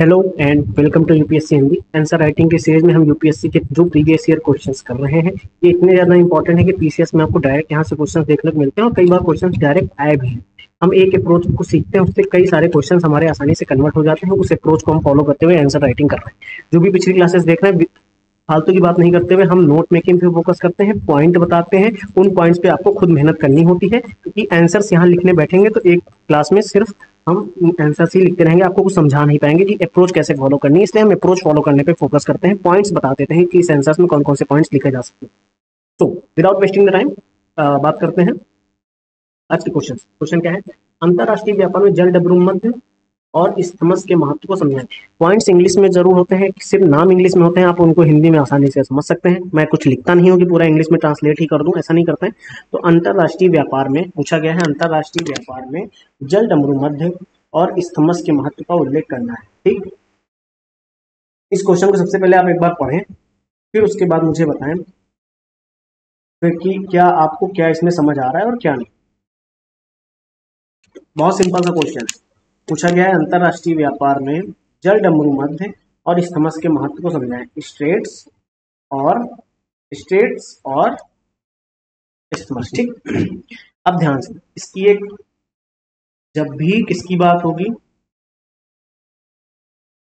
Hello and welcome to UPSC Hindi answer writing के series में हम यूपीएससी के जो प्रीवियस ईयर क्वेश्चंस कर रहे हैं, ये इतने ज़्यादा इंपॉर्टेंट है कि पीसीएस में आपको डायरेक्ट यहाँ से क्वेश्चंस देखने को मिलते हैं और कई बार क्वेश्चंस डायरेक्ट आए भी हैं। हम एक अप्रोच को सीखते हैं, उससे कई सारे क्वेश्चन हमारे आसानी से कन्वर्ट हो जाते हैं, उस अप्रोच को हम फॉलो करते हुए आंसर राइटिंग कर रहे हैं। जो भी पिछली क्लासेस देख रहे हैं फालतू की बात नहीं करते हुए हम नोट मेकिंग पे फोकस करते हैं पॉइंट बताते हैं, उन पॉइंट्स पे आपको खुद मेहनत करनी होती है, क्योंकि आंसर्स यहाँ लिखने बैठेंगे तो एक क्लास में सिर्फ़ हम आंसर ही लिखते रहेंगे, आपको कुछ समझा नहीं पाएँगे कि अप्रोच कैसे फॉलो करनी है, इसलिए हम अप्रोच फॉलो करने पे फोकस करते हैं पॉइंट्स बता देते हैं कि इस आंसर्स में कौन कौन से पॉइंट्स लिखे जा सकते हैं। तो विदाउट वेस्टिंग द टाइम बात करते हैं, आज के क्वेश्चन क्वेश्चन क्या है? अंतरराष्ट्रीय व्यापार में जल डबरू मध्य और इस थमस के महत्व को समझें पॉइंट्स इंग्लिश में ज़रूर होते हैं, सिर्फ़ नाम इंग्लिश में होते हैं, आप उनको हिंदी में आसानी से समझ सकते हैं। मैं कुछ लिखता नहीं हूँ कि पूरा इंग्लिश में ट्रांसलेट ही कर दूँ, ऐसा नहीं करते हैं। तो अंतरराष्ट्रीय व्यापार में पूछा गया है, अंतरराष्ट्रीय व्यापार में जल डमरू मध्य और थमस के महत्व का उल्लेख करना है, ठीक? इस क्वेश्चन को सबसे पहले आप एक बार पढ़ें, फिर उसके बाद मुझे बताएँ कि क्या आपको क्या इसमें समझ आ रहा है और क्या नहीं। बहुत सिंपल सा क्वेश्चन है। पूछा गया है अंतरराष्ट्रीय व्यापार में जल डमरू मध्य और थमस के महत्व को समझाएँ। स्टेट्स और स्टेट्स और स्थमस ठीक? अब ध्यान से, इसकी एक, जब भी किसकी बात होगी?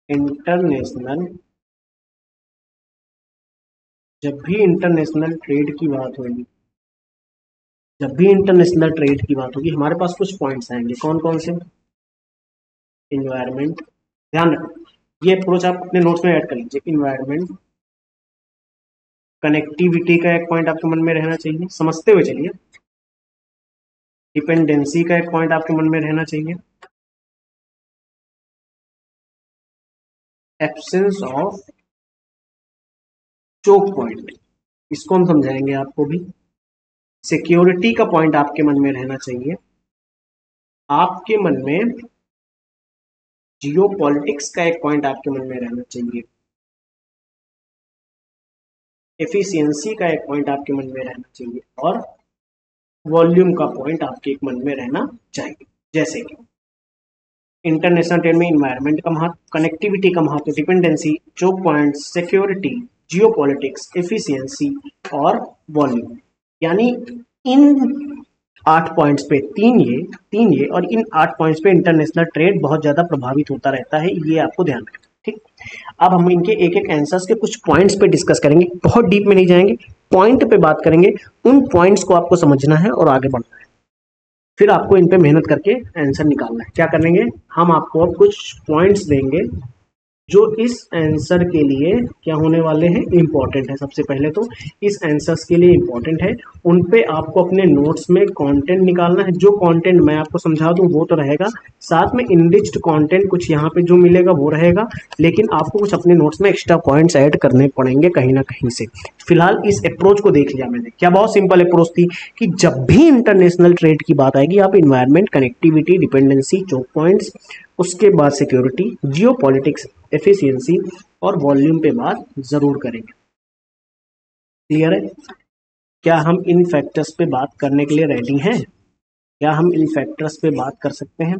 इंटरनेशनल, जब भी इंटरनेशनल ट्रेड की बात होगी, जब भी इंटरनेशनल ट्रेड की बात होगी, हमारे पास कुछ पॉइंट्स आएँगे। कौन कौन से? इन्वायरमेंट ध्यान रखें। ये अप्रोच आप अपने नोट्स में ऐड कर लीजिए इन्वायरमेंट कनेक्टिविटी का एक पॉइंट आपके मन में रहना चाहिए। समझते हुए चलिए। डिपेंडेंसी का एक पॉइंट आपके मन में रहना चाहिए। एब्सेंस ऑफ़ चोक पॉइंट इसको हम समझाएँगे आपको भी। सिक्योरिटी का पॉइंट आपके मन में रहना चाहिए। आपके मन में जियो का एक पॉइंट आपके मन में रहना चाहिए। एफिशिएंसी का एक पॉइंट आपके मन में रहना चाहिए और वॉल्यूम का पॉइंट आपके एक मन में रहना चाहिए। जैसे कि इंटरनेशनल ट्रेड में इन्वायरमेंट का महत्व कनेक्टिविटी का महत्व dependency choke point security geo efficiency और वॉल्यूम यानी इन आठ पॉइंट्स पे तीन ये तीन ये और इन आठ पॉइंट्स पे इंटरनेशनल ट्रेड बहुत ज़्यादा प्रभावित होता रहता है, ये आपको ध्यान रखें ठीक? अब हम इनके एक एक आंसर्स के कुछ पॉइंट्स पे डिस्कस करेंगे, बहुत डीप में नहीं जाएँगे पॉइंट पे बात करेंगे, उन पॉइंट्स को आपको समझना है और आगे बढ़ना है। फिर आपको इन पे मेहनत करके आंसर निकालना है। क्या करेंगे? हम आपको अब कुछ पॉइंट्स देंगे जो इस आंसर के लिए क्या होने वाले हैं? इंपॉर्टेंट है। सबसे पहले तो इस आंसर्स के लिए इंपॉर्टेंट है। उन पे आपको अपने नोट्स में कंटेंट निकालना है। जो कंटेंट मैं आपको समझा दूँ, वो तो रहेगा। साथ में इंडिच्ड कंटेंट कुछ यहाँ पे जो मिलेगा, वो रहेगा। लेकिन आपको कुछ अपने नोट्स में एक्स्ट्रा पॉइंट्स ऐड करने पड़ेंगे कहीं ना कहीं से। फ़िलहाल इस अप्रोच को देख लिया मैंने। क्या बहुत सिंपल अप्रोच थी कि जब भी इंटरनेशनल ट्रेड की बात आएगी, आप environment connectivity dependency choke points उसके बाद सिक्योरिटी जियो पॉलिटिक्स एफिशियंसी और वॉल्यूम पे बात ज़रूर करेंगे। क्लियर है? क्या हम इन फैक्टर्स पे बात करने के लिए रेडी हैं? क्या हम इन फैक्टर्स पे बात कर सकते हैं?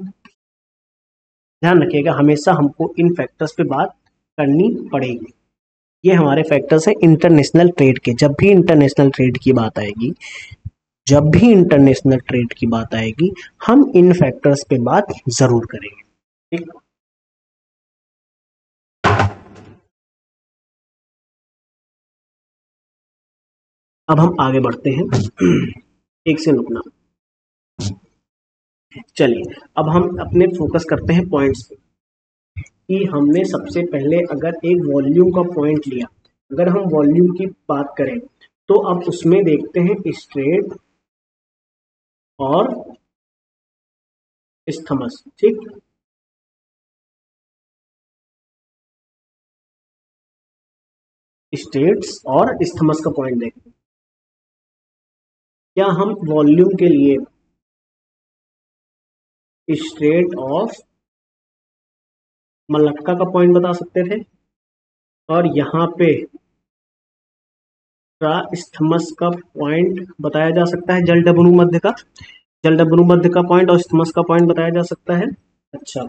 ध्यान रखिएगा, हमेशा हमको इन फैक्टर्स पे बात करनी पड़ेगी। ये हमारे फैक्टर्स हैं इंटरनेशनल ट्रेड के। जब भी इंटरनेशनल ट्रेड की बात आएगी, जब भी इंटरनेशनल ट्रेड की बात आएगी, हम इन फैक्टर्स पे बात ज़रूर करेंगे। ठीक अब हम आगे बढ़ते हैं। एक से रुकना। चलिए, अब हम अपने फोकस करते हैं पॉइंट्स पे। कि हमने सबसे पहले अगर एक वॉल्यूम का पॉइंट लिया, अगर हम वॉल्यूम की बात करें तो अब उसमें देखते हैं स्ट्रेट और स्थमस ठीक? स्टेट्स और स्थमस का पॉइंट देखें। क्या हम वॉल्यूम के लिए स्ट्रेट ऑफ़ मलक्का का पॉइंट बता सकते थे? और यहाँ पे स्थमस का पॉइंट बताया जा सकता है जल डबरू मध्य का। जल डबरू मध्य का पॉइंट और स्थमस का पॉइंट बताया जा सकता है। अच्छा।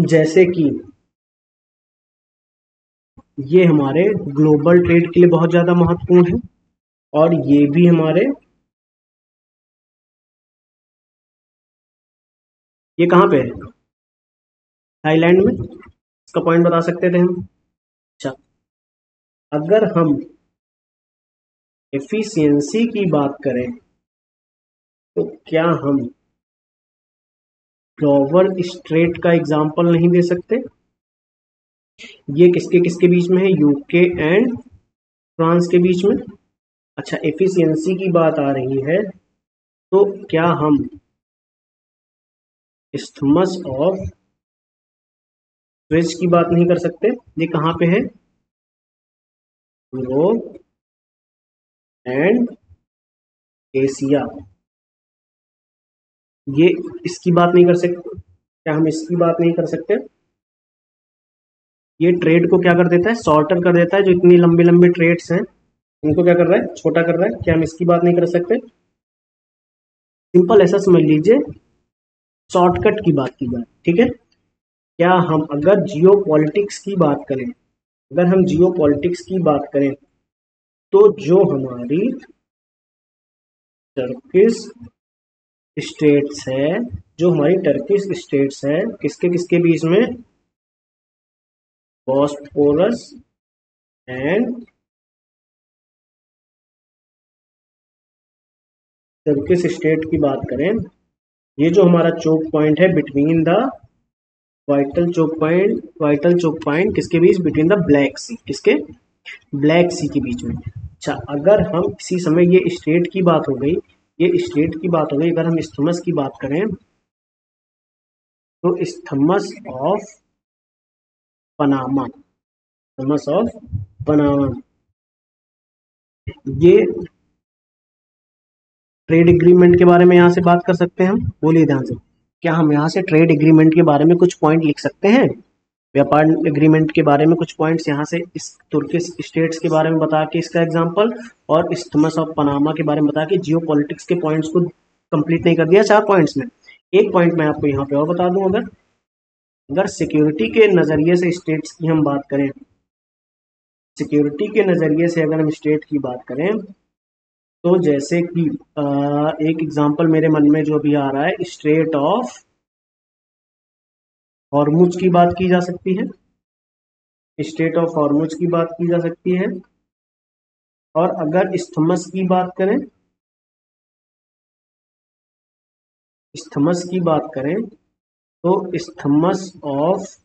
जैसे कि ये हमारे ग्लोबल ट्रेड के लिए बहुत ज़्यादा महत्वपूर्ण है और ये भी हमारे ये कहाँ पे है? थाईलैंड में? इसका पॉइंट बता सकते थे हम? अच्छा अगर हम एफिशिएंसी की बात करें तो क्या हम डॉवर स्ट्रेट का एग्ज़ाम्पल नहीं दे सकते? ये किसके किसके बीच में है? यूके एंड फ्रांस के बीच में। अच्छा एफिशिएंसी की बात आ रही है तो क्या हम स्थमस ऑफ़ स्विच की बात नहीं कर सकते? ये कहाँ पे है? यूरोप एंड एशिया ये इसकी बात नहीं कर सकते क्या हम इसकी बात नहीं कर सकते? ये ट्रेड को क्या कर देता है? शॉर्टर कर देता है, जो इतनी लंबी लंबी ट्रेड्स हैं इनको क्या कर रहा है? छोटा कर रहा है क्या हम इसकी बात नहीं कर सकते। सिंपल ऐसा समझ लीजिए शॉर्टकट की बात की जाए, ठीक है? क्या हम अगर जियो पॉलिटिक्स की बात करें, अगर हम जियो पॉलिटिक्स की बात करें तो जो हमारी टर्किश स्टेट्स है, जो हमारी टर्किश स्टेट्स है, किसके किसके बीच में? बॉस्पोरस एंड टर्किश स्टेट की बात करें, ये जो हमारा चोक पॉइंट है between the vital choke point vital choke point किसके बीच? बिटवीन द ब्लैक सी किसके? ब्लैक सी के बीच में। अच्छा अगर हम किसी समय ये स्टेट की बात हो गई, ये स्टेट की बात हो गई, अगर हम स्थमस की बात करें तो isthmus of Panama. Isthmus of Panama. ये ट्रेड एग्रीमेंट के बारे में यहाँ से बात कर सकते हैं हम। बोलिए ध्यान से। क्या हम यहाँ से ट्रेड एग्रीमेंट के बारे में कुछ पॉइंट लिख सकते हैं? व्यापार एग्रीमेंट के बारे में कुछ पॉइंट्स यहाँ से इस तुर्किश स्टेट्स के बारे में बता के इसका एग्जांपल और इस्थमस ऑफ़ पनामा के बारे में बता के जियो के पॉइंट्स को कंप्लीट नहीं कर दिया। चार पॉइंट्स में। एक पॉइंट मैं आपको यहाँ पे और बता दूँ अगर। अगर सिक्योरिटी के नज़रिए से स्टेट्स की हम बात करें सिक्योरिटी के नज़रिए से अगर हम स्टेट की बात करें तो जैसे कि एक एग्जांपल मेरे मन में जो भी आ रहा है स्ट्रेट ऑफ़ हॉर्मुज की बात की जा सकती है। स्टेट ऑफ़ हॉर्मुज की बात की जा सकती है। और अगर स्थमस की बात करें स्थमस की बात करें तो isthmus of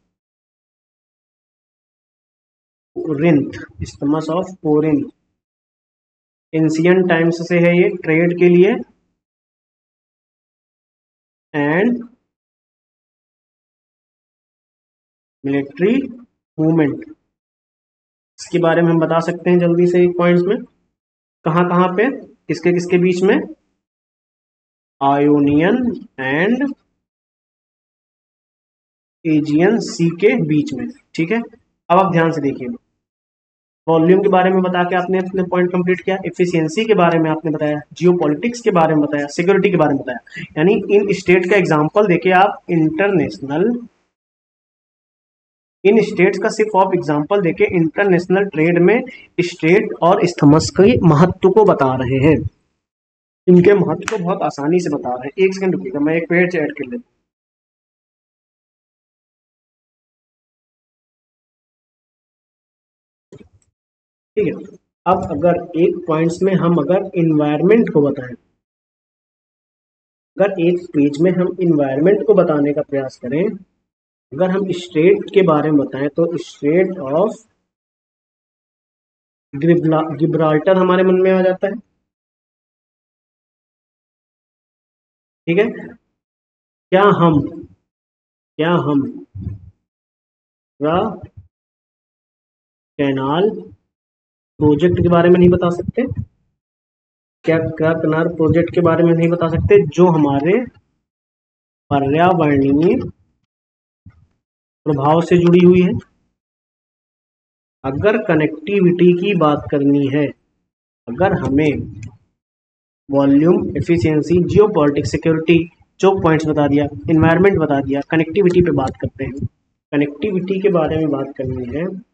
Corinth isthmus of Corinth ancient times से है ये, ट्रेड के लिए। And military movement. इसके बारे में हम बता सकते हैं जल्दी से पॉइंट्स में। कहाँ कहाँ पे, किसके किसके बीच में? आयोनियन एंड एजियन सी के बीच में, ठीक है? अब आप ध्यान से देखिए। वॉल्यूम के बारे में बता के आपने अपने पॉइंट कंप्लीट किया एफिशिएंसी के बारे में आपने बताया जियो के बारे में बताया सिक्योरिटी के बारे में बताया। यानी इन स्टेट का एग्ज़ाम्पल देके आप इंटरनेशनल इन स्टेट्स का सिर्फ़ आप एग्ज़ाम्पल देके इंटरनेशनल ट्रेड में स्टेट और स्थमस के महत्व को बता रहे हैं। इनके महत्व को बहुत आसानी से बता रहे हैं। एक सेकंड रुकिएगा, मैं एक पेज ऐड कर लेता ठीक है? अब अगर एक पॉइंट्स में हम अगर इन्वायरमेंट को बताएँ, अगर एक पेज में हम इन्वायरमेंट को बताने का प्रयास करें, अगर हम स्टेट के बारे में बताएँ तो स्टेट ऑफ़ गिब्राल्टर हमारे मन में आ जाता है। ठीक है? क्या हम क्या हम कैनाल प्रोजेक्ट के बारे में नहीं बता सकते? क्या क्या कनार प्रोजेक्ट के बारे में नहीं बता सकते? जो हमारे पर्यावरणीय प्रभाव से जुड़ी हुई है। अगर कनेक्टिविटी की बात करनी है, अगर हमें volume efficiency geopolitics security choke points बता दिया इन्वायरमेंट बता दिया कनेक्टिविटी पे बात करते हैं। कनेक्टिविटी के बारे में बात करनी है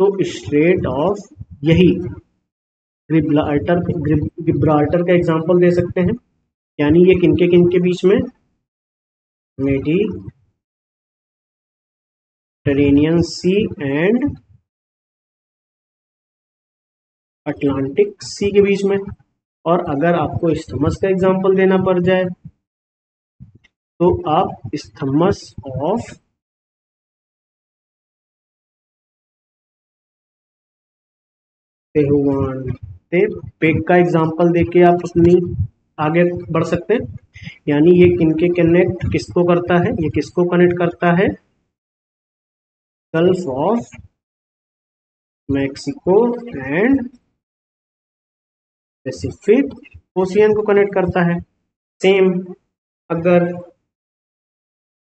तो स्ट्रेट ऑफ़ यही। गिब्राल्टर का एग्जांपल दे सकते हैं। यानी ये किनके किनके बीच में? मेडी टेरेनियन सी एंड अटलांटिक सी के बीच में। और अगर आपको स्थमस का एग्जांपल देना पड़ जाए तो आप स्थमस ऑफ़ तेहुआन से पेक का एग्जांपल देके आप अपनी आगे बढ़ सकते हैं। यानी ये किनके कनेक्ट किसको करता है? ये किसको कनेक्ट करता है? Gulf of Mexico and Pacific Ocean को कनेक्ट करता है। सेम अगर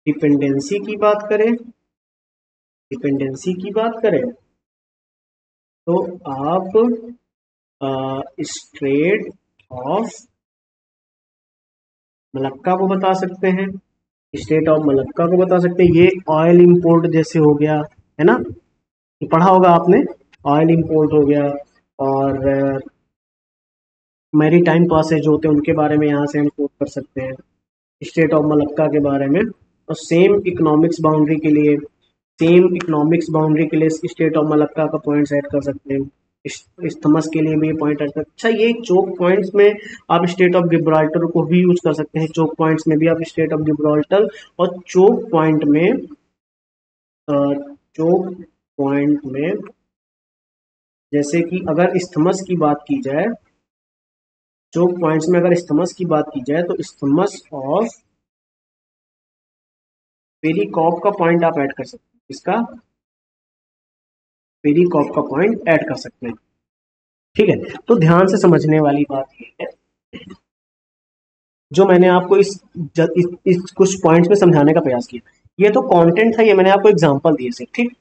डिपेंडेंसी की बात करें डिपेंडेंसी की बात करें तो आप स्ट्रेट ऑफ़ मलक्का को बता सकते हैं। स्टेट ऑफ़ मलक्का को बता सकते हैं। ये ऑयल इंपोर्ट जैसे हो गया, है ना? पढ़ा होगा आपने? ऑयल इंपोर्ट हो गया और मेरी टाइम पासेज होते हैं, उनके बारे में यहाँ से हम कोट कर सकते हैं। स्टेट ऑफ़ मलक्का के बारे में। और सेम इकोनॉमिक्स बाउंड्री के लिए सेम इकोनॉमिक्स बाउंड्री के लिए स्टेट ऑफ़ मलक्का का पॉइंट सेट कर सकते हैं। इस्थमस के लिए भी पॉइंट है अच्छा ये चोक पॉइंट्स में आप स्टेट ऑफ़ गिब्राल्टर को भी यूज़ कर सकते हैं। चोक पॉइंट्स में भी आप स्टेट ऑफ़ गिब्राल्टर और चोक पॉइंट में चोक पॉइंट में जैसे कि अगर इस्थमस की बात की जाए चोक पॉइंट्स में अगर इस्थमस की बात की जाए तो इस्थमस ऑफ़ पेरिकॉप का पॉइंट आप ऐड कर सकते हैं। इसका पेरिकॉप का पॉइंट ऐड कर सकते हैं। ठीक है? तो ध्यान से समझने वाली बात ये है। जो मैंने आपको इस, ज, इस, इस कुछ पॉइंट्स में समझाने का प्रयास किया। ये तो कंटेंट था ये मैंने आपको एग्जांपल दिए सिर्फ़ ठीक?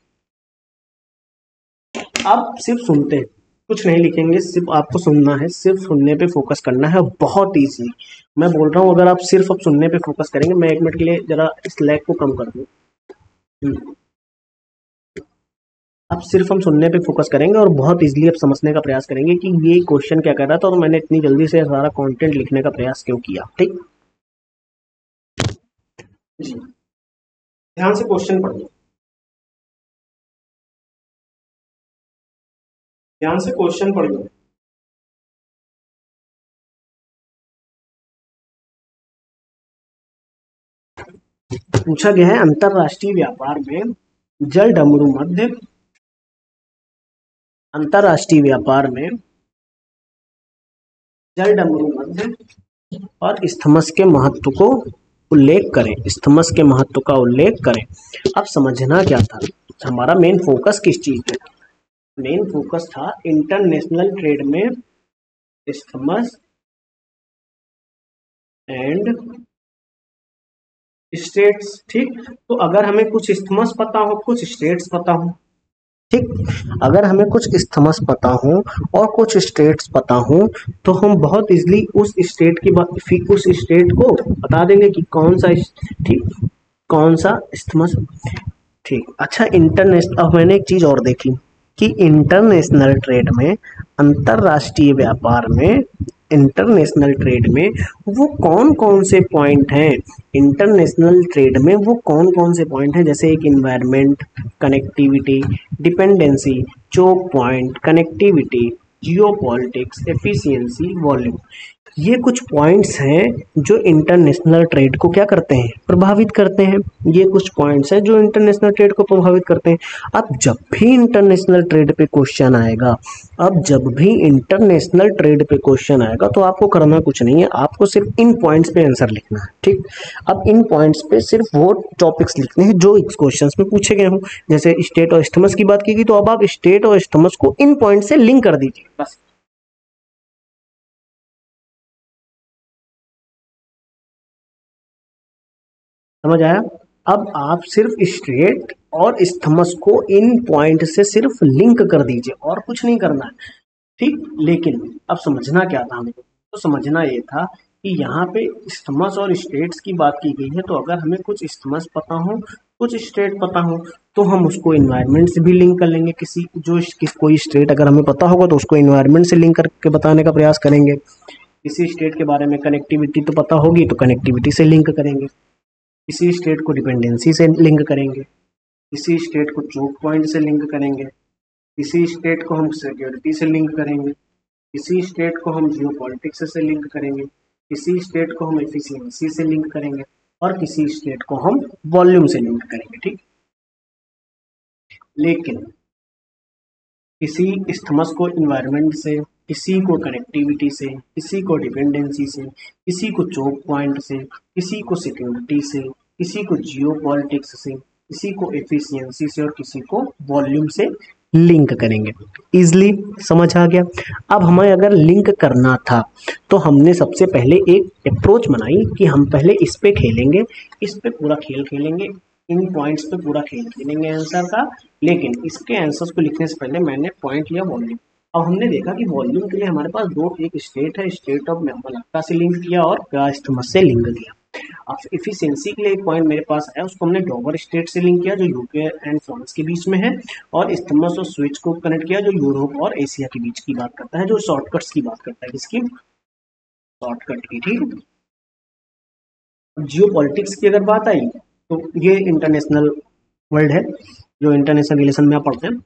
आप सिर्फ़ सुनते हैं। कुछ नहीं लिखेंगे सिर्फ़ आपको सुनना है सिर्फ़ सुनने पे फोकस करना है बहुत ईजी मैं बोल रहा हूँ अगर आप सिर्फ़ अब सुनने पे फोकस करेंगे मैं एक मिनट के लिए जरा इस लैग को कम कर दूँ। हम्म। अब सिर्फ़ हम सुनने पे फोकस करेंगे और बहुत इजीली अब समझने का प्रयास करेंगे कि ये क्वेश्चन क्या कर रहा था और मैंने इतनी जल्दी से सारा कंटेंट लिखने का प्रयास क्यों किया, ठीक? ध्यान से क्वेश्चन पढ़िए ध्यान से क्वेश्चन पढ़िए। पूछा गया है अंतरराष्ट्रीय व्यापार में जल डमरू मध्य अंतरराष्ट्रीय व्यापार में जल डमरू मध्य और स्थमस के महत्व को उल्लेख करें। स्थमस के महत्व का उल्लेख करें। अब समझना क्या था? हमारा मेन फोकस किस चीज़ पे था? मेन फोकस था इंटरनेशनल ट्रेड में स्थमस एंड स्टेट्स ठीक? तो अगर हमें कुछ स्थमस पता हो, कुछ स्टेट्स पता हो ठीक? अगर हमें कुछ स्थमस पता हो और कुछ स्टेट्स पता हो तो हम बहुत इजली उस स्टेट की बात उस स्टेट को बता देंगे कि कौन सा ठीक? कौन सा स्थमस ठीक अच्छा इंटरनेशनल अब मैंने एक चीज़ और देखी कि इंटरनेशनल ट्रेड में अंतरराष्ट्रीय व्यापार में इंटरनेशनल ट्रेड में, वो कौन कौन से पॉइंट हैं? इंटरनेशनल ट्रेड में वो कौन कौन से पॉइंट हैं? जैसे एक environment connectivity dependency choke point connectivity geopolitics efficiency volume ये कुछ पॉइंट्स हैं जो इंटरनेशनल ट्रेड को क्या करते हैं? प्रभावित करते हैं। ये कुछ पॉइंट्स हैं जो इंटरनेशनल ट्रेड को प्रभावित करते हैं। अब जब भी इंटरनेशनल ट्रेड पे क्वेश्चन आएगा, अब जब भी इंटरनेशनल ट्रेड पे क्वेश्चन आएगा तो आपको करना कुछ नहीं है। आपको सिर्फ़ इन पॉइंट्स पे आंसर लिखना है, ठीक? अब इन पॉइंट्स पे सिर्फ़ वो टॉपिक्स लिखने हैं जो इस क्वेश्चन में पूछे गए हों। जैसे स्टेट और स्टमस की बात की गई तो अब आप स्टेट और स्टमस को इन पॉइंट से लिंक कर दीजिए। बस। समझ आया? अब आप सिर्फ़ स्ट्रेट और स्थमस को इन पॉइंट से सिर्फ़ लिंक कर दीजिए और कुछ नहीं करना है। ठीक? लेकिन अब समझना क्या था हमको? तो समझना ये था कि यहाँ पे स्थमस और स्टेट्स की बात की गई है तो अगर हमें कुछ स्थमस पता हो, कुछ स्टेट पता हो तो हम उसको इन्वायरमेंट से भी लिंक कर लेंगे। किसी, जो किस, कोई स्टेट अगर हमें पता होगा तो उसको इन्वायरमेंट से लिंक करके बताने का प्रयास करेंगे। किसी स्टेट के बारे में कनेक्टिविटी तो पता होगी तो कनेक्टिविटी से लिंक करेंगे। किसी स्टेट को डिपेंडेंसी से लिंक करेंगे। किसी स्टेट को चोक पॉइंट से लिंक करेंगे। किसी स्टेट को हम सिक्योरिटी से लिंक करेंगे। किसी स्टेट को हम जियो पॉलिटिक्स से लिंक करेंगे। किसी स्टेट को हम एफिशिएंसी से लिंक करेंगे और किसी स्टेट को हम वॉल्यूम से लिंक करेंगे, ठीक? लेकिन किसी स्थमस को इन्वायरमेंट से किसी को कनेक्टिविटी से, किसी को डिपेंडेंसी से, किसी को चोक पॉइंट से, किसी को सिक्योरिटी से, किसी को जियो पॉलिटिक्स से, किसी को एफिशिएंसी से और किसी को वॉल्यूम से लिंक करेंगे। इजली समझ आ गया? अब हमें अगर लिंक करना था तो हमने सबसे पहले एक अप्रोच बनाई कि हम पहले इस पे खेलेंगे, इस पे पूरा खेल खेलेंगे, इन पॉइंट्स पे पूरा खेल खेलेंगे आंसर का। लेकिन इसके आंसर्स को लिखने से पहले मैंने पॉइंट लिया वॉल्यूम अब हमने देखा कि वॉल्यूम के लिए हमारे पास दो एक स्टेट है स्टेट ऑफ़ मलक्का से लिंक किया और गास्थमस से लिंक किया। अब इफिशियंसी के लिए एक पॉइंट मेरे पास है उसको हमने डॉवर स्टेट से लिंक किया, जो यूके एंड फ्रांस के बीच में है, और इस्तमस और स्विच को कनेक्ट किया, जो यूरोप और एशिया के बीच की बात करता है, जो शॉर्टकट्स की बात करता है किसकी? शॉर्टकट की, ठीक जियो पॉलिटिक्स की अगर बात आई तो ये इंटरनेशनल वर्ल्ड है, जो इंटरनेशनल रिलेशन में आप पढ़ते हैं।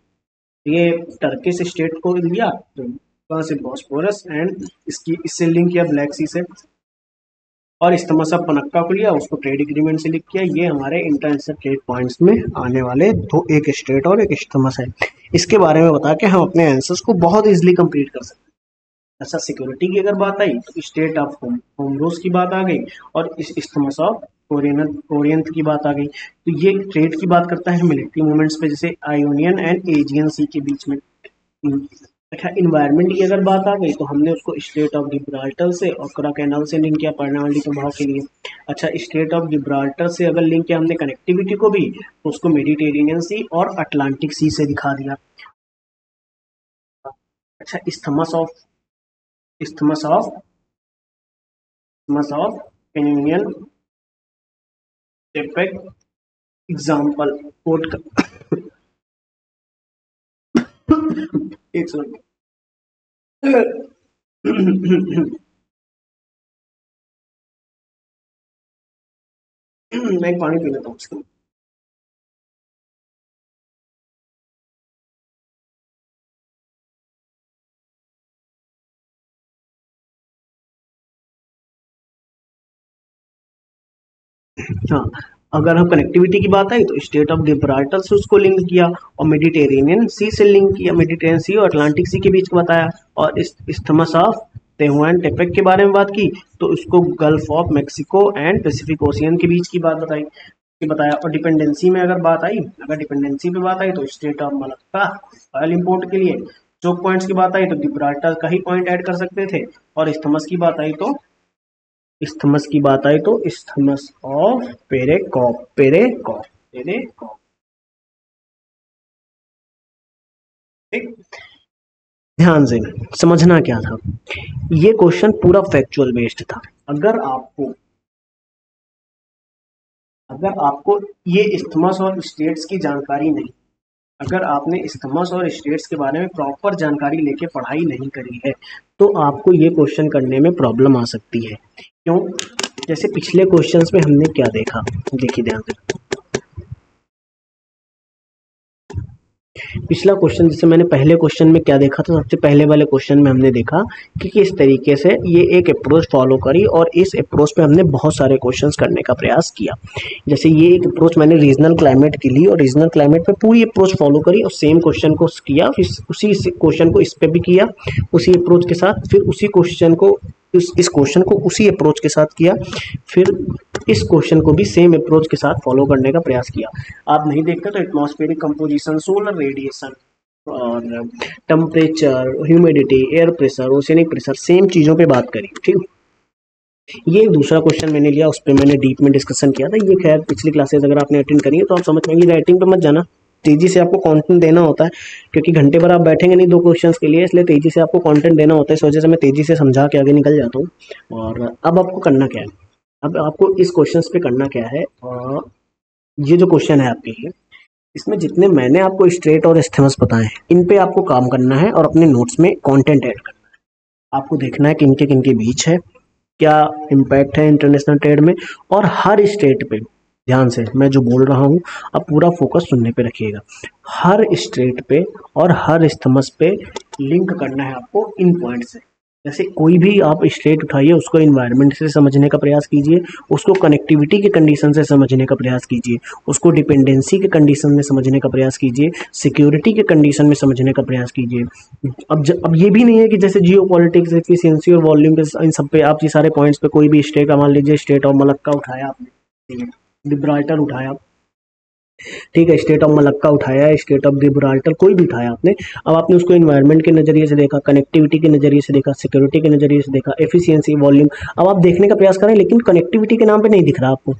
ये टर्किश स्टेट को लिया तो वहाँ से बॉस्पोरस एंड इसकी, इससे लिंक किया ब्लैक सी से। और इस्तमसा पनक्का को लिया, उसको ट्रेड एग्रीमेंट से लिख किया। ये हमारे इंटरनेशनल ट्रेड पॉइंट्स में आने वाले दो, एक स्टेट और एक इस्तमस है इसके बारे में बता के हम अपने आंसर्स को बहुत इजीली कंप्लीट कर सकते हैं। अच्छा सिक्योरिटी की अगर बात आई तो स्टेट ऑफ़ होम होम रूल्स की बात आ गई। और इस इस्तमस ऑफ़ ओरियंट की बात आ गई। तो ये ट्रेड की बात करता है मिलिट्री मूवमेंट्स पे, जैसे आयोनियन एंड एजियन सी के बीच में। अच्छा इन्वायरमेंट की अगर बात आ गई तो हमने उसको स्टेट ऑफ़ गिब्राल्टर से और करा कैनाल से लिंक किया पर्नावली प्रभाव के लिए। अच्छा स्टेट ऑफ़ गिब्राल्टर से अगर लिंक किया हमने कनेक्टिविटी को भी तो उसको मेडिटेरेनियन सी और अटलांटिक सी से दिखा दिया। अच्छा isthmus of isthmus of isthmus of पेनियन example quote एक सेकंड मैं पानी पी लेता हूँ हाँ अगर हम कनेक्टिविटी की बात आई तो स्टेट ऑफ़ गिब्राल्टर से उसको लिंक किया और मेडिटेरेनियन सी से लिंक किया मेडिटेरियन सी और अटलांटिक सी के बीच को बताया। और इस्थमस ऑफ़ तेहुआन टेपेक के बारे में बात की तो उसको Gulf of Mexico and Pacific Ocean के बीच की बात बताई बताया। और डिपेंडेंसी में अगर बात आई, अगर डिपेंडेंसी पे बात आई तो strait of Malacca oil import के लिए। चौक पॉइंट्स की बात आई तो गिब्राल्टर का ही पॉइंट ऐड कर सकते थे। और इस्थमस की बात आई तो इस्थमस की बात आई तो isthmus of Perekop Perekop Perekop ठीक? ध्यान से, समझना क्या था? ये क्वेश्चन पूरा फैक्चुअल बेस्ड था। अगर आपको अगर आपको ये इस्थमस और स्टेट्स की जानकारी नहीं अगर आपने स्थमस और स्टेट्स के बारे में प्रॉपर जानकारी लेके पढ़ाई नहीं करी है तो आपको ये क्वेश्चन करने में प्रॉब्लम आ सकती है। क्यों? जैसे पिछले क्वेश्चंस में हमने क्या देखा? देखिए ध्यान से पिछला क्वेश्चन जैसे मैंने पहले क्वेश्चन में क्या देखा था, सबसे पहले वाले क्वेश्चन में हमने देखा कि किस तरीके से ये एक अप्रोच फॉलो करी और इस अप्रोच पे हमने बहुत सारे क्वेश्चंस करने का प्रयास किया। जैसे ये एक अप्रोच मैंने रीजनल क्लाइमेट की ली और रीजनल क्लाइमेट पे पूरी अप्रोच फॉलो करी और सेम क्वेश्चन को किया, फिर उसी क्वेश्चन को इस पर भी किया, उसी अप्रोच के साथ, फिर उसी क्वेश्चन को इस इस क्वेश्चन को उसी अप्रोच के साथ किया, फिर इस क्वेश्चन को भी सेम अप्रोच के साथ फॉलो करने का प्रयास किया। आप नहीं देखते तो एटमॉस्फेरिक कंपोजिशन सोलर रेडिएशन और temperature humidity air pressure oceanic pressure same चीज़ों पे बात करी, ठीक ये दूसरा क्वेश्चन मैंने लिया, उस पर मैंने डीप में डिस्कशन किया था। ये खैर पिछली क्लासेस अगर आपने अटेंड करी है तो आप समझ पाएँगे राइटिंग पे मत जाना। तेज़ी से आपको कंटेंट देना होता है, क्योंकि घंटे भर आप बैठेंगे नहीं दो क्वेश्चंस के लिए, इसलिए तेज़ी से आपको कंटेंट देना होता है, इस वजह से मैं तेज़ी से समझा के आगे निकल जाता हूँ। और अब आपको करना क्या है? अब आपको इस क्वेश्चन पे करना क्या है? और ये जो क्वेश्चन है आपके लिए, इसमें जितने मैंने आपको स्ट्रेट और एस्थेमस बताए हैं, इन पे आपको काम करना है और अपने नोट्स में कंटेंट ऐड करना है। आपको देखना है किन के किन के बीच है, क्या इम्पैक्ट है इंटरनेशनल ट्रेड में, और हर स्टेट पे ध्यान से मैं जो बोल रहा हूँ अब पूरा फोकस सुनने पे रखिएगा। हर स्टेट पे और हर स्थमस पे लिंक करना है आपको इन पॉइंट से। जैसे कोई भी आप स्टेट उठाइए उसको इन्वायरमेंट से समझने का प्रयास कीजिए उसको कनेक्टिविटी के कंडीशन से समझने का प्रयास कीजिए उसको डिपेंडेंसी के कंडीशन में समझने का प्रयास कीजिए सिक्योरिटी के कंडीशन में समझने का प्रयास कीजिए। अब ज, अब ये भी नहीं है कि जैसे जियो पॉलिटिक्स एफिशियंसी और वॉल्यूम के इन सब पे आप ये सारे पॉइंट्स पे कोई भी स्टेट का मान लीजिए स्टेट ऑफ़ मलक्का उठाया आपने। लिब्राल्टर उठाया। ठीक है स्टेट ऑफ़ मलक्का उठाया स्टेट ऑफ़ गिब्राल्टर कोई भी उठाया आपने। अब आपने उसको इन्वायरमेंट के नज़रिए से देखा कनेक्टिविटी के नज़रिए से देखा सिक्योरिटी के नज़रिए से देखा एफिशिएंसी वॉल्यूम अब आप देखने का प्रयास करें, लेकिन कनेक्टिविटी के नाम पे नहीं दिख रहा आपको।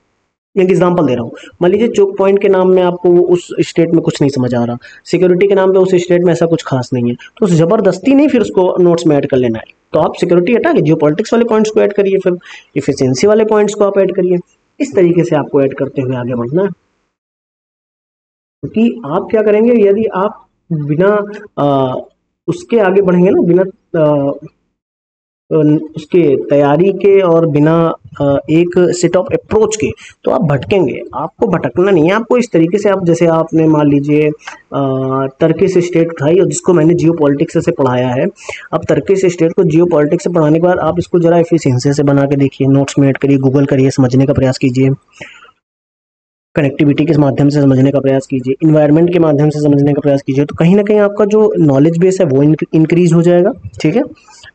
एक एग्ज़ाम्पल दे रहा हूँ। मान लीजिए चौक पॉइंट के नाम में आपको उस स्टेट में कुछ नहीं समझ आ रहा। सिक्योरिटी के नाम पे उस स्टेट में ऐसा कुछ खास नहीं है। तो ज़बरदस्ती नहीं फिर उसको नोट्स में ऐड कर लेना है। तो आप सिक्योरिटी हटा के जियो वाले पॉइंट्स को ऐड करिए फिर। इफिशियंसी वाले पॉइंट्स को आप ऐड करिए। इस तरीके से आपको ऐड करते हुए आगे बढ़ना है। क्योंकि आप क्या करेंगे यदि आप बिना आ, उसके आगे बढ़ेंगे ना बिना आ, उसके तैयारी के और बिना एक सेट ऑफ़ अप्रोच के तो आप भटकेंगे। आपको भटकना नहीं है। आपको इस तरीके से आप, जैसे आपने मान लीजिए तर्किस स्टेट उठाई और जिसको मैंने जियो पॉलिटिक्स से पढ़ाया है, अब तर्किस स्टेट को जियो पॉलिटिक्स से पढ़ाने के बाद आप इसको ज़रा एफिशिएंसी से बना के देखिए। नोट्स में ऐड करिए गूगल करिए, समझने का प्रयास कीजिए। कनेक्टिविटी के माध्यम से समझने का प्रयास कीजिए। इन्वायरमेंट के माध्यम से समझने का प्रयास कीजिए। तो कहीं ना कहीं आपका जो नॉलेज बेस है वो इंक्रीज हो जाएगा। ठीक है?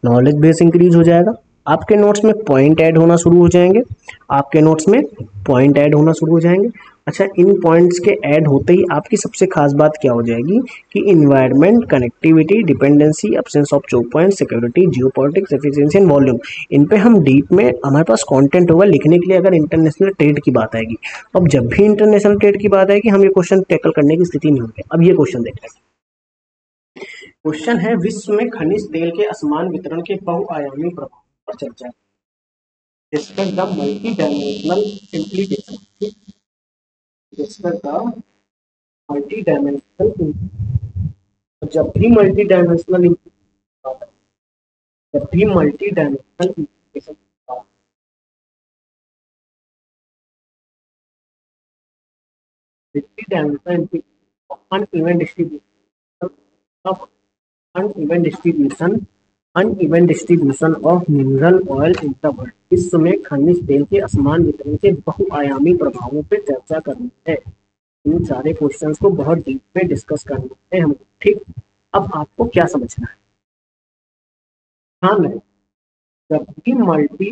नॉलेज बेस इंक्रीज हो जाएगा। आपके नोट्स में पॉइंट ऐड होना शुरू हो जाएँगे। आपके नोट्स में पॉइंट ऐड होना शुरू हो जाएँगे। अच्छा इन पॉइंट्स के ऐड होते ही आपकी सबसे खास बात क्या हो जाएगी कि environment connectivity dependency absence of choke point security geopolitics efficiency and volume इन पे हम डीप में हमारे पास कंटेंट होगा। लिखने के लिए अगर इंटरनेशनल ट्रेड की बात आएगी। अब जब भी इंटरनेशनल ट्रेड की बात आएगी, हम ये क्वेश्चन टैकल करने की स्थिति नहीं होगी। अब ये क्वेश्चन देख लें क्वेश्चन है, विश्व में खनिज तेल के असमान वितरण के बहुआयामी प्रभाव पर चर्चा। Multi dimensional implication multi dimensional जब भी मल्टी डायमेंशनल जब भी multi dimensional implication dimensional implication of uneven distribution uneven distribution uneven distribution of mineral oil in the world विश्व में खनिज तेल के असमान वितरण के बहुआयामी प्रभावों पर चर्चा करनी है। इन सारे क्वेश्चंस को बहुत डीप में डिस्कस करना है हमको ठीक? अब आपको क्या समझना है? हाँ मैं जब भी मल्टी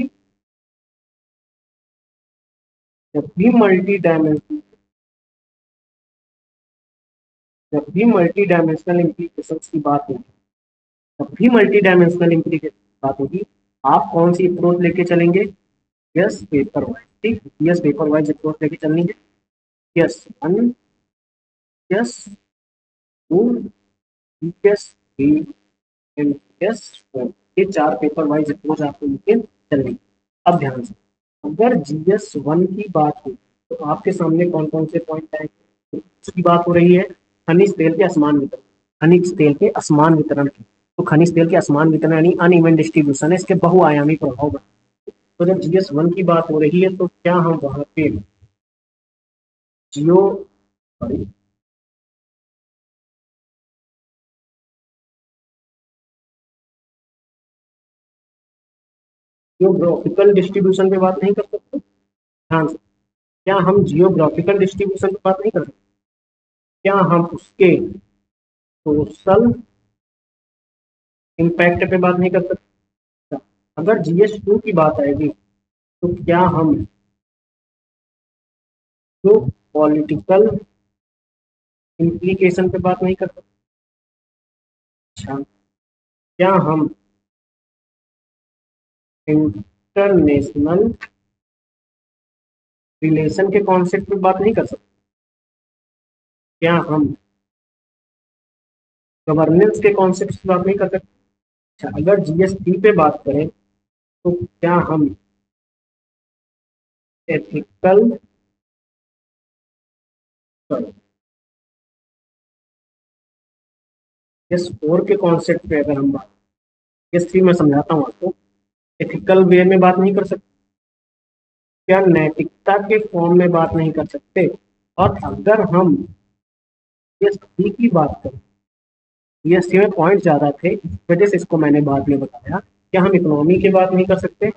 जब भी मल्टी डायमेंशनल जब भी मल्टी डायमेंशनल इंप्लीकेशन की बात होगी, जब भी मल्टी डायमेंशनल इंप्लीकेशन बात होगी, आप कौन सी अप्रोच लेके चलेंगे? यस पेपर वाइज ठीक? यस पेपर वाइज अप्रोच लेके चलेंगे। GS one GS two GS three and GS four ये चार पेपर वाइज अप्रोच आपको लेके चलेंगे। अब ध्यान से, अगर जीएस वन की बात हो तो आपके सामने कौन कौन से पॉइंट आएँगे उसकी बात हो रही है। खनिज तेल के असमान वितरण, खनिज तेल के असमान वितरण की। तो खनिज तेल के असमान वितरण यानी अनइवन डिस्ट्रीब्यूशन है, इसके बहुआयामी प्रभाव तो जब जीएस वन की बात हो रही है तो क्या हम वहाँ पे जियो जियोग्राफिकल डिस्ट्रीब्यूशन पे बात नहीं कर सकते? ध्यान से क्या हम जियोग्राफिकल डिस्ट्रीब्यूशन पे बात नहीं कर सकते? क्या हम उसके सोशल इम्पैक्ट पे बात नहीं कर सकते? अगर जीएस टू की बात आएगी तो क्या हम जो पॉलिटिकल इम्प्लीकेशन पे बात नहीं कर सकते? अच्छा क्या हम इंटरनेशनल रिलेशन के कॉन्सेप्ट पे बात नहीं कर सकते? क्या हम गवर्नेंस के कॉन्सेप्ट पे बात नहीं कर सकते? अच्छा अगर जीएसटी पे बात करें तो क्या हम एथिकल एस फोर के कॉन्सेप्ट पे अगर हम बात एस में समझाता हूँ आपको एथिकल वे में बात नहीं कर सकते। क्या नैतिकता के फॉर्म में बात नहीं कर सकते? और अगर हम एस थ्री की बात करें एस थ्री में पॉइंट ज़्यादा थे, इस वजह से इसको मैंने बाद में बताया क्या हम इकोनॉमी की बात नहीं कर सकते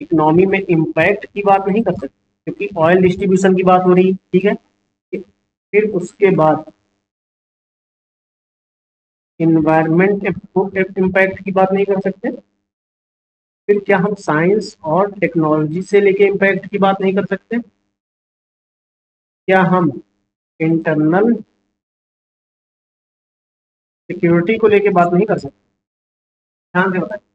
इकोनॉमी में इम्पैक्ट की बात नहीं कर सकते, क्योंकि ऑयल डिस्ट्रीब्यूशन की बात हो रही, ठीक है? फिर उसके बाद इन्वायरमेंट इम्पैक्ट की बात नहीं कर सकते। फिर क्या हम साइंस और टेक्नोलॉजी से लेके इम्पैक्ट की बात नहीं कर सकते? क्या हम इंटरनल सिक्योरिटी को लेके बात नहीं कर सकते। ध्यान से बताइए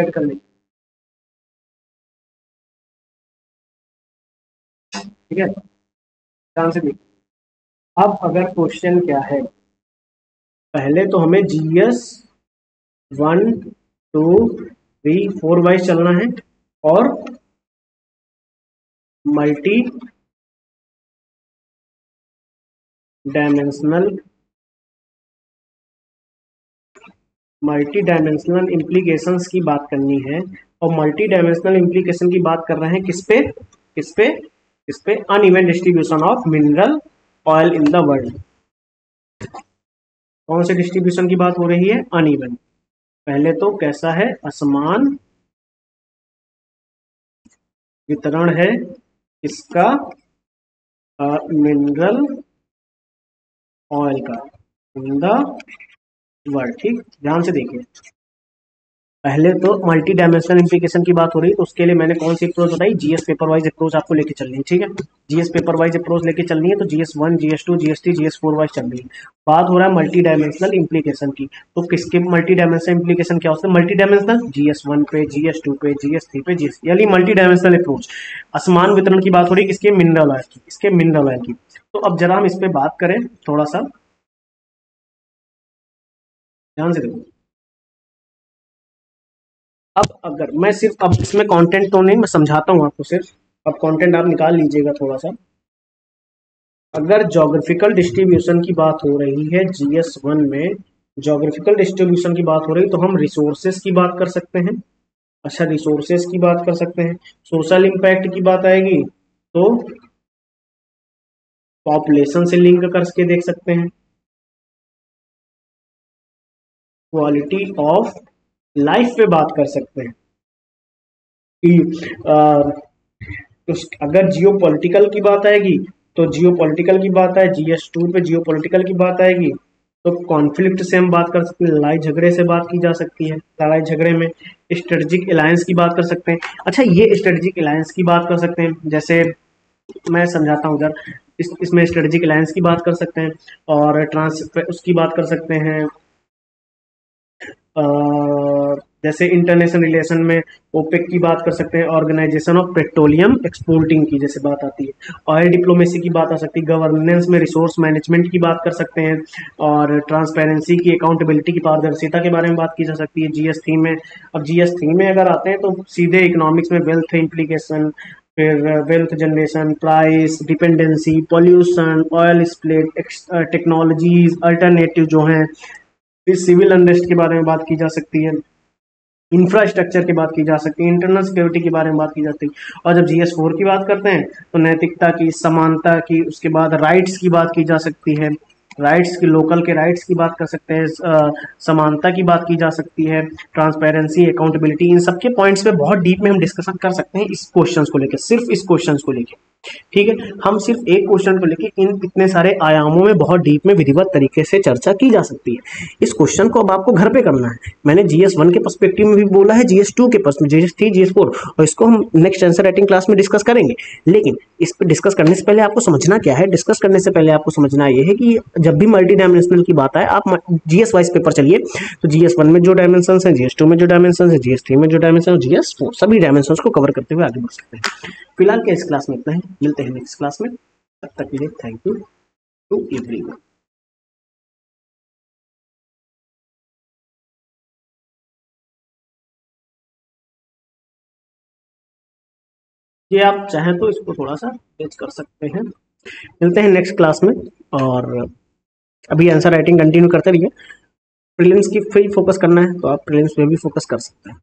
ऐड कर लेंगे ठीक है? ध्यान से देखिए। अब अगर क्वेश्चन क्या है? पहले तो हमें GS one two three four wise चलना है और multi dimensional multi dimensional implications की बात करनी है। और मल्टी डायमेंशनल इम्प्लीकेशन की बात कर रहे हैं किस पे? किस पे? किस पे? Un uneven distribution of mineral oil in the world कौन से डिस्ट्रीब्यूशन की बात हो रही है? अन अनइवन पहले तो कैसा है? असमान। वितरण है इसका मिनरल ऑयल का। इन द वर्ल्ड ठीक ध्यान से देखिए पहले तो मल्टी डायमेंशनल इंप्लीकेशन की बात हो रही है तो उसके लिए मैंने कौन सी अप्रोच बताई जीएस पेपर वाइज अप्रोच आपको लेके चलनी है ठीक है जीएस पेपर वाइज अप्रोच लेके चलनी है तो GS one GS two GS three GS four wise चल रही है बात हो रहा है मल्टी डायमेंशनल इंप्लीकेशन की तो किसके मल्टी डायमेंशनल इंप्लीकेशन क्या होता है मल्टी डायमेंशनल जीएस वन पे जीएस टू पे जीएस थ्री पे जीएस यानी मल्टी डायमेंशनल अप्रोच असमान वितरण की बात हो रही है किसके मिनरल ऑयल की इसके मिनरल ऑयल की तो अब जरा हम इस पर बात करें थोड़ा सा ध्यान से देखो। अब अगर मैं सिर्फ़, अब इसमें कंटेंट तो नहीं, मैं समझाता हूँ आपको सिर्फ़। अब कंटेंट आप निकाल लीजिएगा थोड़ा सा अगर जोग्राफिकल डिस्ट्रीब्यूशन की बात हो रही है जीएस वन में जोग्राफिकल डिस्ट्रीब्यूशन की बात हो रही है तो हम रिसोर्सेज की बात कर सकते हैं। अच्छा रिसोर्सेज की बात कर सकते हैं। सोशल इम्पैक्ट की बात आएगी तो पॉपुलेशन से लिंक करके देख सकते हैं। क्वालिटी ऑफ़ लाइफ पे बात कर सकते हैं। कि तो अगर जियो पॉलिटिकल की बात आएगी तो जियो पॉलिटिकल की बात आए जीएस टू पे जियो पॉलिटिकल की बात आएगी तो कॉन्फ्लिक्ट से हम बात कर सकते हैं, लड़ाई झगड़े से बात की जा सकती है, लड़ाई झगड़े में स्ट्रेटजिक अलायंस की बात कर सकते हैं। अच्छा ये स्ट्रेटजिक अलायंस की बात कर सकते हैं, जैसे मैं समझाता हूँ उधर, इस, इसमें स्ट्रेटजिक अलायंस की बात कर सकते हैं, और ट्रांस उसकी बात कर सकते हैं जैसे इंटरनेशनल रिलेशन में ओपेक की बात कर सकते हैं ऑर्गेनाइजेशन ऑफ़ पेट्रोलियम एक्सपोर्टिंग की जैसे बात आती है। ऑयल डिप्लोमेसी की बात आ सकती है गवर्नेंस में रिसोर्स मैनेजमेंट की बात कर सकते हैं, और ट्रांसपेरेंसी की अकाउंटेबिलिटी की पारदर्शिता के बारे में बात की जा सकती है जीएस थ्री में। अब जीएस थ्री में अगर आते हैं तो सीधे इकोनॉमिक्स में वेल्थ इम्प्लीकेशन फिर wealth generation price dependency pollution oil split technologies alternative जो हैं फिर सिविल अनरेस्ट के बारे में बात की जा सकती है इंफ्रास्ट्रक्चर की बात की जा सकती है इंटरनल सिक्योरिटी के बारे में बात की जाती है। और जब जी एस फोर की बात करते हैं तो नैतिकता की, समानता की, उसके बाद राइट्स की बात की जा सकती है। राइट्स की लोकल के राइट्स की बात कर सकते हैं समानता की बात की जा सकती है ट्रांसपेरेंसी अकाउंटेबिलिटी इन सबके पॉइंट्स पे बहुत डीप में हम डिस्कशन कर सकते हैं इस क्वेश्चंस को लेकर सिर्फ़ इस क्वेश्चंस को लेकर ठीक है? हम सिर्फ़ एक क्वेश्चन को लेके इन इतने सारे आयामों में बहुत डीप में विधिवत तरीके से चर्चा की जा सकती है। इस क्वेश्चन को अब आपको घर पे करना है। मैंने जीएस वन के पर्सपेक्टिव में भी बोला है जीएस टू के जीएस थ्री जीएस फोर और इसको हम नेक्स्ट आंसर राइटिंग क्लास में डिस्कस करेंगे। लेकिन इस पर डिस्कस करने से पहले आपको समझना क्या है? डिस्कस करने से पहले आपको समझना यह है कि भी मल्टी डायमेंशनल की बात आए, आप जीएस वाइज पेपर चलिए। तो जीएस वन में जो डायमेंशन है जीएस टू में जो डायमेंशन है जीएस थ्री में जो डायमेंशन है जीएस फोर सभी डायमेंशन को कवर करते हुए आगे बढ़ सकते हैं। फ़िलहाल के इस क्लास में इतना ही। मिलते हैं नेक्स्ट क्लास में। तब तक के लिए थैंक यू टू एवरीवन ये आप चाहें तो इसको थोड़ा सा चेंज कर सकते हैं। मिलते हैं नेक्स्ट क्लास में और अभी आंसर राइटिंग कंटिन्यू करते रहिए। प्रीलिम्स की फिर फोकस करना है तो आप प्रीलिम्स में भी फोकस कर सकते हैं।